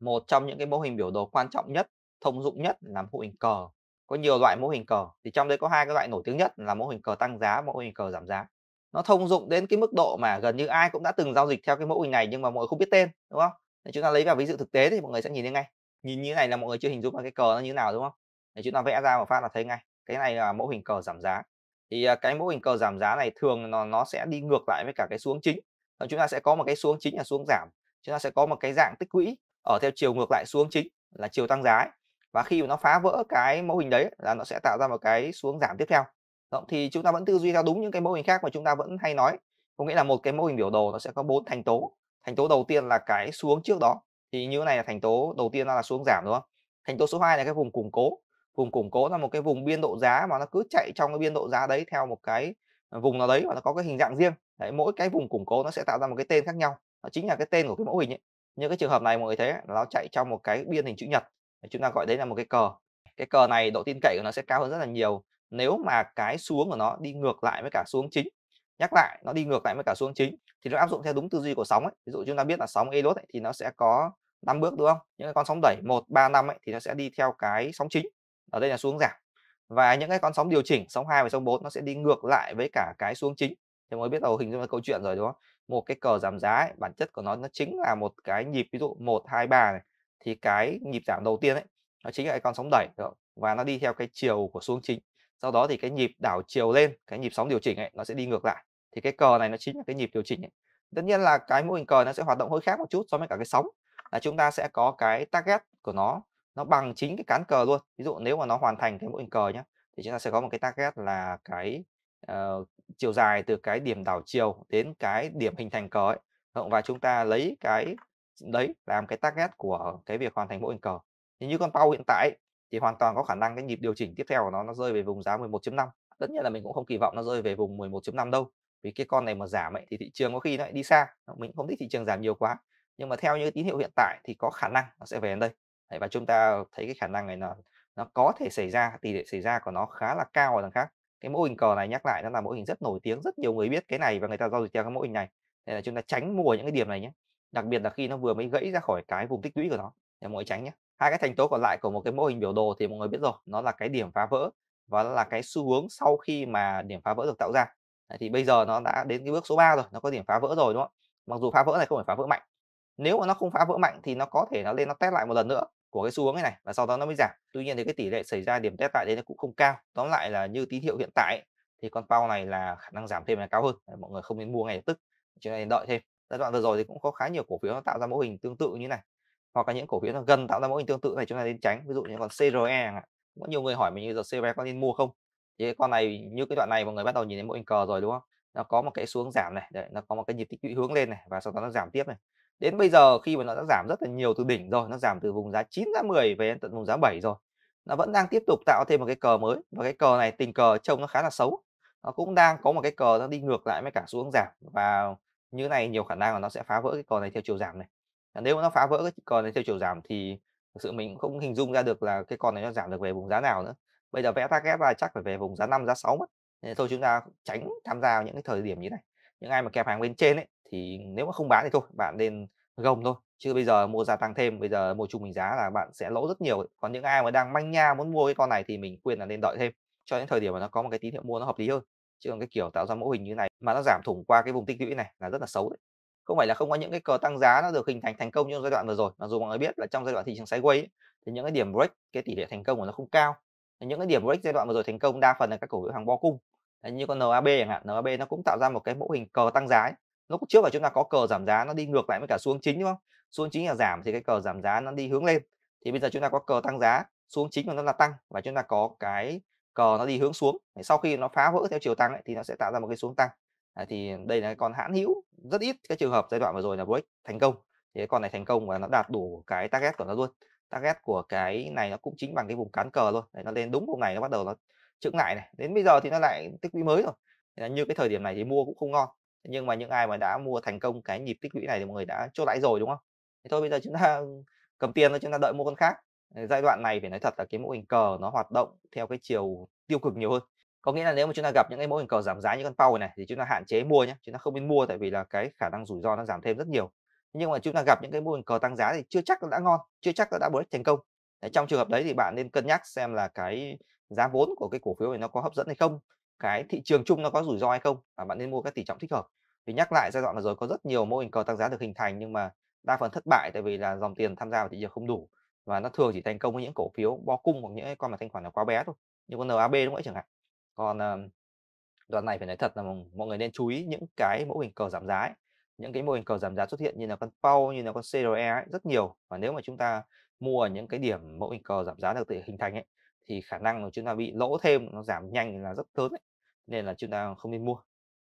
một trong những cái mô hình biểu đồ quan trọng nhất, thông dụng nhất là mô hình cờ. Có nhiều loại mô hình cờ, thì trong đấy có hai cái loại nổi tiếng nhất là mô hình cờ tăng giá, mô hình cờ giảm giá. Nó thông dụng đến cái mức độ mà gần như ai cũng đã từng giao dịch theo cái mô hình này nhưng mà mọi người không biết tên, đúng không? Để chúng ta lấy vào ví dụ thực tế thì mọi người sẽ nhìn thấy ngay. Nhìn như thế này là mọi người chưa hình dung là cái cờ nó như thế nào đúng không? Để chúng ta vẽ ra một phát là thấy ngay. Cái này là mô hình cờ giảm giá. Thì à, cái mô hình cờ giảm giá này thường nó nó sẽ đi ngược lại với cả cái xuống chính. Chúng ta sẽ có một cái xuống chính là xuống giảm. Chúng ta sẽ có một cái dạng tích lũy ở theo chiều ngược lại xuống chính là chiều tăng giá ấy. và khi mà nó phá vỡ cái mô hình đấy là nó sẽ tạo ra một cái xuống giảm tiếp theo. Thì chúng ta vẫn tư duy theo đúng những cái mô hình khác mà chúng ta vẫn hay nói. Có nghĩa là một cái mô hình biểu đồ nó sẽ có bốn thành tố. Thành tố đầu tiên là cái xuống trước đó thì như này là thành tố đầu tiên là xuống giảm đúng không? Thành tố số 2 là cái vùng củng cố. Vùng củng cố là một cái vùng biên độ giá mà nó cứ chạy trong cái biên độ giá đấy theo một cái ờ, vùng nào đấy và nó có cái hình dạng riêng. Đấy, mỗi cái vùng củng cố nó sẽ tạo ra một cái tên khác nhau. Đó chính là cái tên của cái mẫu hình ấy như cái trường hợp này mọi người thấy nó chạy trong một cái biên hình chữ nhật. Chúng ta gọi đấy là một cái cờ. Cái cờ này độ tin cậy của nó sẽ cao hơn rất là nhiều. Nếu mà cái xuống của nó đi ngược lại với cả xuống chính nhắc lại nó đi ngược lại với cả xuống chính thì nó áp dụng theo đúng tư duy của sóng ấy. Ví dụ chúng ta biết là sóng elot ấy, thì nó sẽ có 5 bước đúng không? Những cái con sóng đẩy một ba năm ấy thì nó sẽ đi theo cái sóng chính. Ở đây là xuống giảm. Và những cái con sóng điều chỉnh sóng 2 và sóng 4 nó sẽ đi ngược lại với cả cái xuống chính thì mới biết đầu hình dung câu chuyện rồi đúng không? Một cái cờ giảm giá ấy, bản chất của nó nó chính là một cái nhịp ví dụ 1 2 3 này thì cái nhịp giảm đầu tiên ấy nó chính là cái con sóng đẩy và nó đi theo cái chiều của xuống chính. Sau đó thì cái nhịp đảo chiều lên cái nhịp sóng điều chỉnh ấy nó sẽ đi ngược lại. Thì cái cờ này nó chính là cái nhịp điều chỉnh ấy. tất nhiên là cái mô hình cờ nó sẽ hoạt động hơi khác một chút so với cả cái sóng là chúng ta sẽ có cái target của nó nó bằng chính cái cán cờ luôn. Ví dụ nếu mà nó hoàn thành cái mô hình cờ nhé thì chúng ta sẽ có một cái target là cái uh, chiều dài từ cái điểm đảo chiều đến cái điểm hình thành cờ ấy. Và chúng ta lấy cái đấy làm cái target của cái việc hoàn thành mỗi hình cờ. Thì như con Pau hiện tại thì hoàn toàn có khả năng cái nhịp điều chỉnh tiếp theo của nó nó rơi về vùng giá 11.5 tất nhiên là mình cũng không kỳ vọng nó rơi về vùng 11.5 đâu vì cái con này mà giảm ấy thì thị trường có khi nó lại đi xa. Mình không thích thị trường giảm nhiều quá. Nhưng mà theo những tín hiệu hiện tại thì có khả năng nó sẽ về đến đây. Đấy, và chúng ta thấy cái khả năng này là nó có thể xảy ra tỷ lệ xảy ra của nó khá là cao ở đằng khác cái mô hình cờ này, nhắc lại nó là mô hình rất nổi tiếng, rất nhiều người biết cái này và người ta giao dịch theo cái mô hình này. Nên là chúng ta tránh mua những cái điểm này nhé. Đặc biệt là khi nó vừa mới gãy ra khỏi cái vùng tích lũy của nó, để mọi người tránh nhé. Hai cái thành tố còn lại của một cái mô hình biểu đồ thì mọi người biết rồi, nó là cái điểm phá vỡ và nó là cái xu hướng sau khi mà điểm phá vỡ được tạo ra. Thì bây giờ nó đã đến cái bước số 3 rồi, nó có điểm phá vỡ rồi, đúng không mặc dù phá vỡ này không phải phá vỡ mạnh, nếu mà nó không phá vỡ mạnh thì nó có thể nó lên, nó test lại một lần nữa của cái xu hướng này này và sau đó nó mới giảm. Tuy nhiên thì cái tỷ lệ xảy ra điểm test tại đấy nó cũng không cao. Tóm lại là như tín hiệu hiện tại thì con bao này là khả năng giảm thêm là cao hơn. Mọi người không nên mua ngay lập tức cho nên đợi thêm. Giai đoạn vừa rồi thì cũng có khá nhiều cổ phiếu nó tạo ra mô hình tương tự như này hoặc là những cổ phiếu nó gần tạo ra mô hình tương tự này chúng ta nên tránh. Ví dụ như con CRE có nhiều người hỏi mình như giờ CRE có nên mua không? Thì con này như cái đoạn này mọi người bắt đầu nhìn thấy mô hình cờ rồi đúng không? Nó có một cái xuống giảm này đấy, nó có một cái nhịp tích lũy hướng lên này và sau đó nó giảm tiếp này đến bây giờ khi mà nó đã giảm rất là nhiều từ đỉnh rồi, nó giảm từ vùng giá 9 giá 10 về đến tận vùng giá 7 rồi, nó vẫn đang tiếp tục tạo thêm một cái cờ mới. Và cái cờ này tình cờ trông nó khá là xấu. Nó cũng đang có một cái cờ nó đi ngược lại với cả xuống giảm. Và như này nhiều khả năng là nó sẽ phá vỡ cái cờ này theo chiều giảm này. Nếu mà nó phá vỡ cái cờ này theo chiều giảm thì thực sự mình cũng không hình dung ra được là cái con này nó giảm được về vùng giá nào nữa. Bây giờ vẽ target ra chắc phải về vùng giá 5 giá 6 mất. Nên thôi chúng ta tránh tham gia những cái thời điểm như này những ai mà kẹp hàng bên trên ấy thì nếu mà không bán thì thôi bạn nên gồng thôi. Chứ bây giờ mua gia tăng thêm bây giờ mua trung bình giá là bạn sẽ lỗ rất nhiều còn những ai mà đang manh nha muốn mua cái con này thì mình khuyên là nên đợi thêm cho những thời điểm mà nó có một cái tín hiệu mua nó hợp lý hơn. Chứ còn cái kiểu tạo ra mẫu hình như này mà nó giảm thủng qua cái vùng tích lũy này là rất là xấu đấy. Không phải là không có những cái cờ tăng giá nó được hình thành thành công như giai đoạn vừa rồi mặc dù mọi người biết là trong giai đoạn thị trường sideways ấy, thì những cái điểm break cái tỷ lệ thành công của nó không cao. Những cái điểm break giai đoạn vừa rồi thành công đa phần là các cổ phiếu hàng bo cung như con NAB chẳng hạn NAB nó cũng tạo ra một cái mẫu hình cờ tăng giá ấy. lúc trước là chúng ta có cờ giảm giá nó đi ngược lại với cả xuống chính đúng không? Xuống chính là giảm thì cái cờ giảm giá nó đi hướng lên. Thì bây giờ chúng ta có cờ tăng giá xuống chính của nó là tăng và chúng ta có cái cờ nó đi hướng xuống. Sau khi nó phá vỡ theo chiều tăng ấy, thì nó sẽ tạo ra một cái xuống tăng. À, thì đây là con hãn hữu rất ít cái trường hợp giai đoạn vừa rồi là break thành công. Thì cái con này thành công và nó đạt đủ cái target của nó luôn. Target của cái này nó cũng chính bằng cái vùng cán cờ luôn Đấy, nó lên đúng vùng này nó bắt đầu nó chững lại này đến bây giờ thì nó lại tích lũy mới rồi. Như cái thời điểm này thì mua cũng không ngon. Nhưng mà những ai mà đã mua thành công cái nhịp tích lũy này thì mọi người đã chốt lãi rồi đúng không? Thế thôi bây giờ chúng ta cầm tiền thôi chúng ta đợi mua con khác. Giai đoạn này phải nói thật là cái mô hình cờ nó hoạt động theo cái chiều tiêu cực nhiều hơn. Có nghĩa là nếu mà chúng ta gặp những cái mô hình cờ giảm giá như con pau này thì chúng ta hạn chế mua nhé chúng ta không nên mua tại vì là cái khả năng rủi ro nó giảm thêm rất nhiều. Nhưng mà chúng ta gặp những cái mô hình cờ tăng giá thì chưa chắc đã ngon, chưa chắc nó đã break thành công. Đấy, trong trường hợp đấy thì bạn nên cân nhắc xem là cái giá vốn của cái cổ phiếu này nó có hấp dẫn hay không, cái thị trường chung nó có rủi ro hay không và bạn nên mua các tỷ trọng thích hợp. Thì nhắc lại giai đoạn vừa rồi có rất nhiều mô hình cờ tăng giá được hình thành nhưng mà đa phần thất bại tại vì là dòng tiền tham gia vào thị trường không đủ và nó thường chỉ thành công với những cổ phiếu bo cung hoặc những con mà thanh khoản nó quá bé thôi, như con NAB đúng không chẳng hạn. Còn, ờ, đoạn này phải nói thật là mọi người nên chú ý những cái mô hình cờ giảm giá ấy, những cái mô hình cờ giảm giá xuất hiện như là con PAU, như là con CRE ấy, rất nhiều và nếu mà chúng ta mua ở những cái điểm mô hình cờ giảm giá được tự hình thành ấy, thì khả năng là chúng ta bị lỗ thêm, nó giảm nhanh là rất lớn ấy, nên là chúng ta không nên mua.